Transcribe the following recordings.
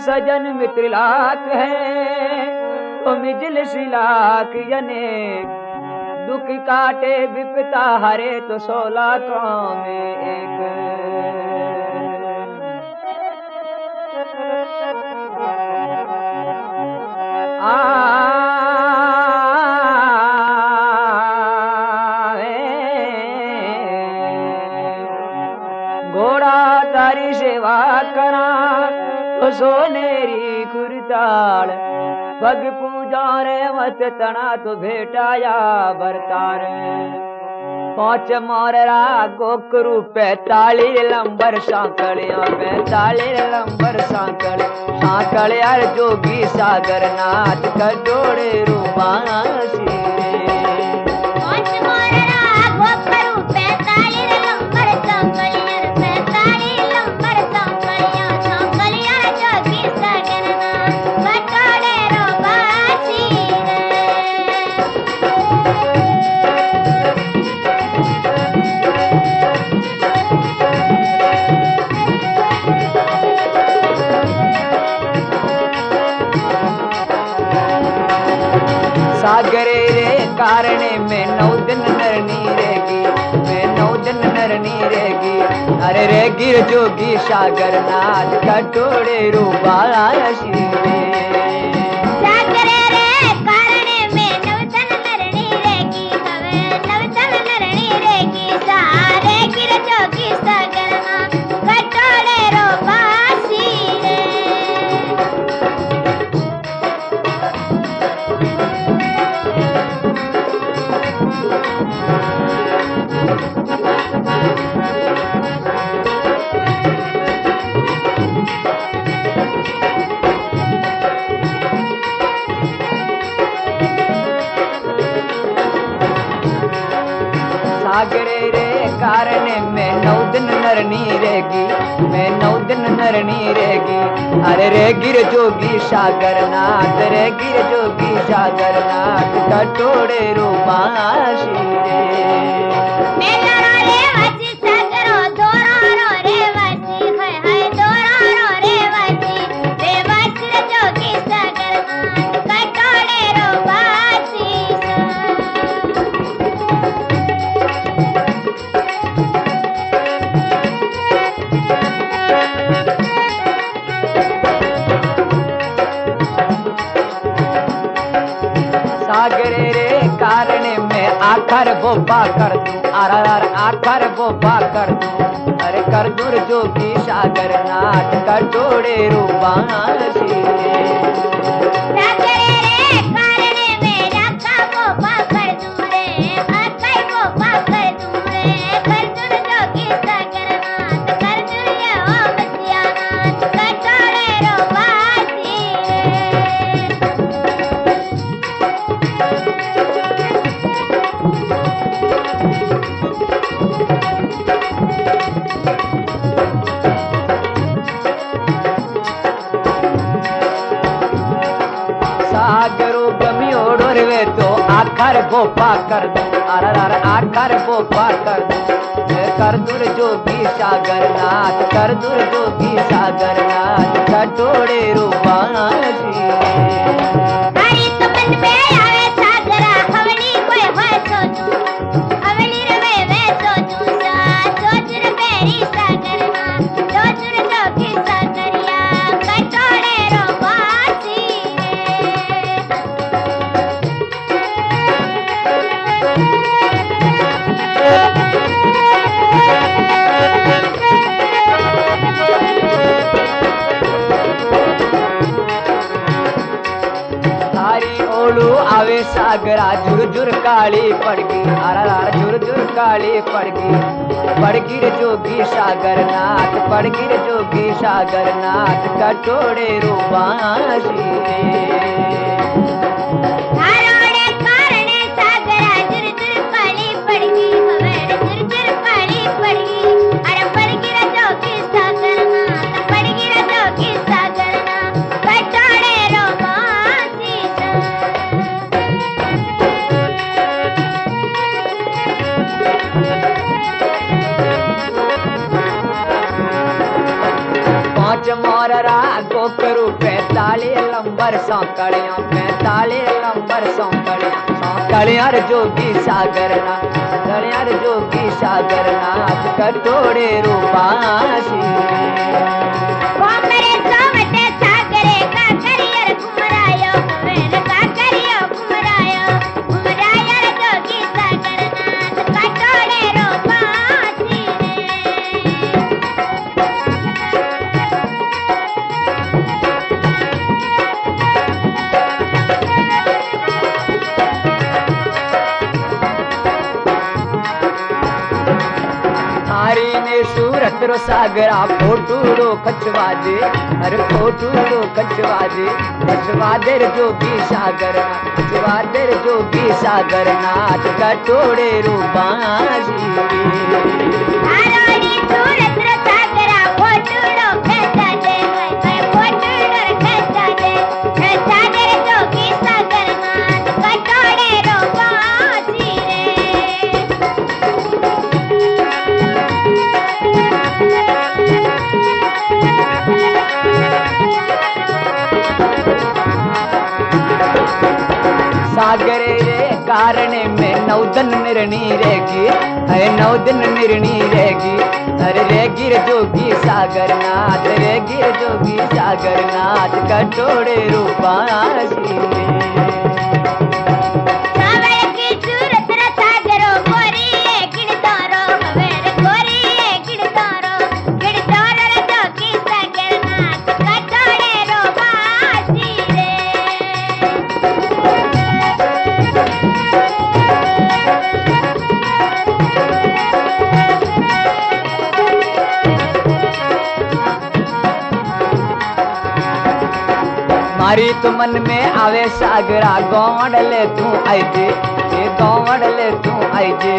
सजन मित्र लाख है तो मिजल सिलाक यने दुख काटे विपता हरे तो सोला में एक घोड़ा तारी सेवा करा सोनेरी कुरताल पग पूजा रे मत तना तो भेटाया बरतार। पाँच माररा गोकरू पैताली लंबर सांकड़िया पैताली लंबर सांकड़ सांकड़ यार जोगी सागर नाथ कटोड़े रूपासी कारणे में नौ दिन नरनी रहेगी मैं नौ दिन नरनी रहेगी अरे रे गिर जोगी सागर नाथ कटोरे रूबाला श्री सागरे Thank you. नरनी रहेगी, मैं नौ दिन नरनी रहेगी। अरे रे गिर जोगी सागर नाथ रे गिर जोगी सागर नाथ कटोड़े रूपाशी रे आखर बा कर दूँ। आर आर आर आकर वो बा कर दूँ। अरे कर दूर जोगी सागर नाथ कटोड़े रूपासी सागरो कर अर अर आखर पार कर कर दूर जो भी सागर नाथ कर दूर जो भी सागर नाथ कटोड़े रूपासी आवे सागरा झुर झुर काली पड़गी आरा आरा झुर झुर काली पड़गी पड़गी रे जोगी सागर नाथ पड़गी रे जोगी सागर नाथ कटोड़े रूपासी नंबर सौकड़िया पैतालीस नंबर सौकड़िया सौकड़िया जोगी सागर ना, सौकड़िया जोगी सागर नाथ कटोरे रूपासी सूरत रो सागरा, फोटू रो खचवा दे। अरे फोटू रो खचवा दे। खचवा दे जोगी सागर खचवा दे जोगी सागर नाथ कटोरे रूपासी आरोड़ी सूरत में निरणी रहेगी हरे नौ दिन निरणी रहेगी हरे रे गिर जोगी सागर नाथ रे गिर जोगी सागर नाथ कटोरे रूपासी सावळ मारी तो मन में आवे सागरा गौड़ ले तू आईजे ए गौड़ ले तू आईजे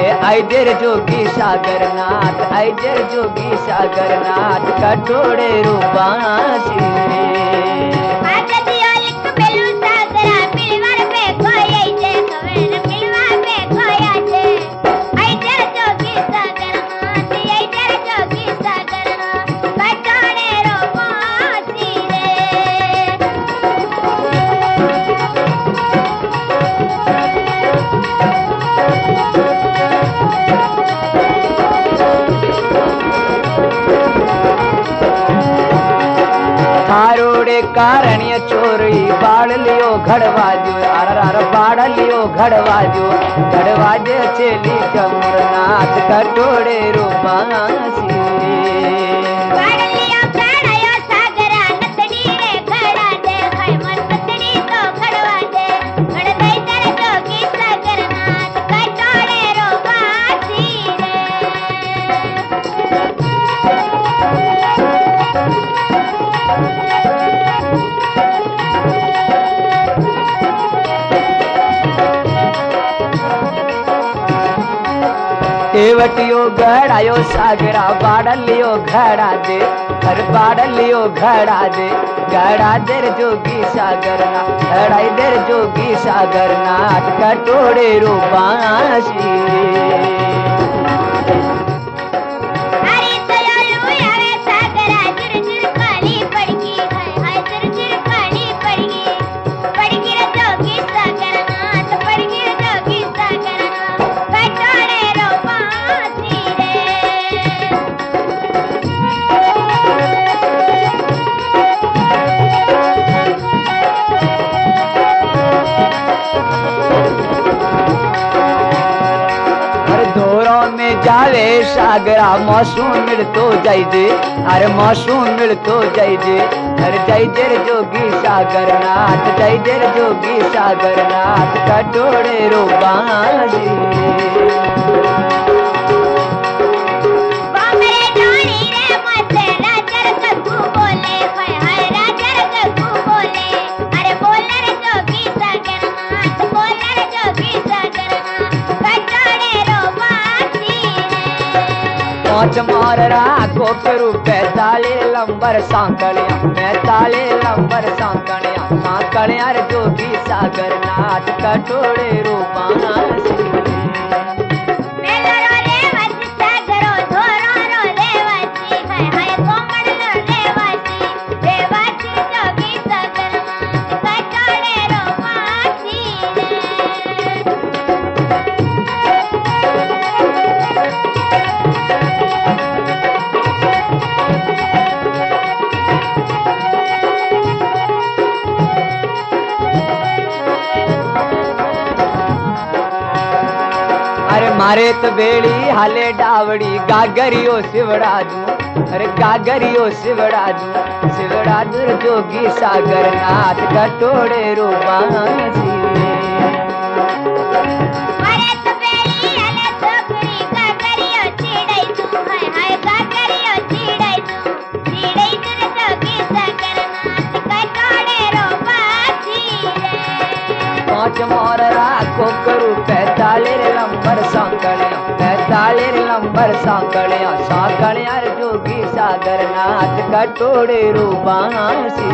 ए आई देर जोगी सागर नाथ आईजे रे जोगी सागर नाथ कटोरे रूपासी कारणीय चोरी बाड़ लियो घड़वा जो अर बाड़ लियो घड़वा जो घड़वा जे कटोरे कमरनाथ केवटियो घड़ायो सागरा बाड़लियो घड़ा दे। हर बाड़लियो घड़ा दे। घड़ा देर जोगी सागरना घड़ाई देर जोगी सागरना अटका रूपासी हरी सागरा मौसम मिलतो जाइजे अरे मौसम मिलतो जाइजे हर जाइजे जोगी सागर नाथ जाइजे जोगी सागर नाथ कटोरे रो रे मार माररा कोकरू पैताले लंबर सांकड़िया पैताले लंबर सांकड़िया सांकड़िया जोगी सागर नाथ कटोरे रो अरे तो बेड़ी हाले डावड़ी गागरियो सिवड़ा दू अरे गागरियो सिवड़ा दू सिवड़ा दूर जोगी नंबर सांकड़िया सांकड़िया जोगी सागर नाथ कटोड़े रूपासी।